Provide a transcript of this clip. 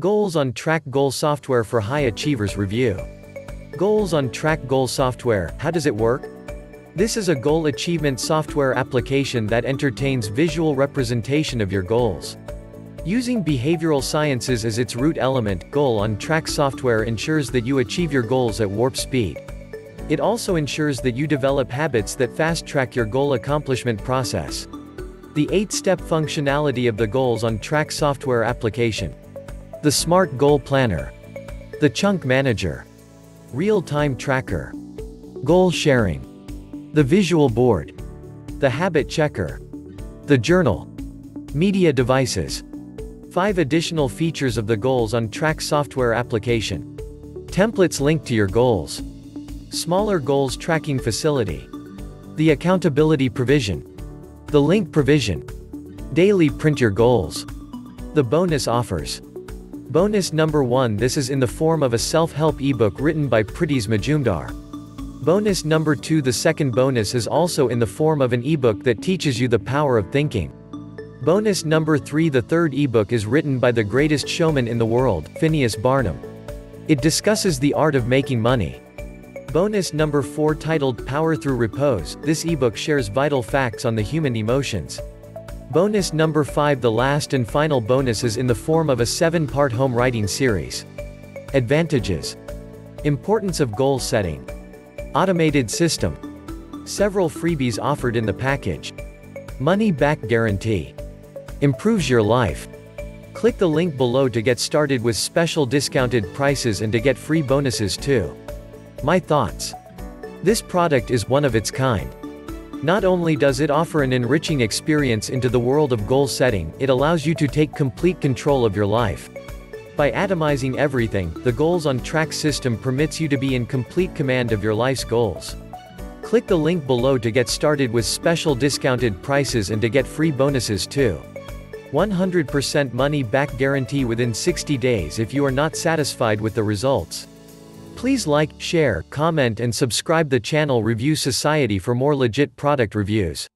Goals on Track Goal Software for High Achievers Review. Goals on Track Goal Software, how does it work? This is a goal achievement software application that entertains visual representation of your goals. Using behavioral sciences as its root element, Goal on Track software ensures that you achieve your goals at warp speed. It also ensures that you develop habits that fast-track your goal accomplishment process. The 8-step functionality of the Goals on Track software application. The Smart Goal Planner. The Chunk Manager. Real-time Tracker. Goal Sharing. The Visual Board. The Habit Checker. The Journal. Media Devices. 5 additional features of the Goals on Track software application. Templates linked to your goals. Smaller goals tracking facility. The accountability provision. The link provision. Daily print your goals. The bonus offers. Bonus number 1 This is in the form of a self-help ebook written by Pritish Majumdar. Bonus number 2 The second bonus is also in the form of an ebook that teaches you the power of thinking. Bonus number 3 The third ebook is written by the greatest showman in the world, Phineas Barnum. It discusses the art of making money. Bonus number 4 titled Power Through Repose, this ebook shares vital facts on the human emotions. Bonus number 5 The last and final bonus is in the form of a 7-part home writing series. Advantages. Importance of goal setting. Automated system. Several freebies offered in the package. Money back guarantee. Improves your life. Click the link below to get started with special discounted prices and to get free bonuses too. My thoughts. This product is one of its kind. Not only does it offer an enriching experience into the world of goal setting, it allows you to take complete control of your life. By atomizing everything, the Goals on Track system permits you to be in complete command of your life's goals. Click the link below to get started with special discounted prices and to get free bonuses too. 100% money back guarantee within 60 days if you are not satisfied with the results. Please like, share, comment and subscribe the channel Review Society for more legit product reviews.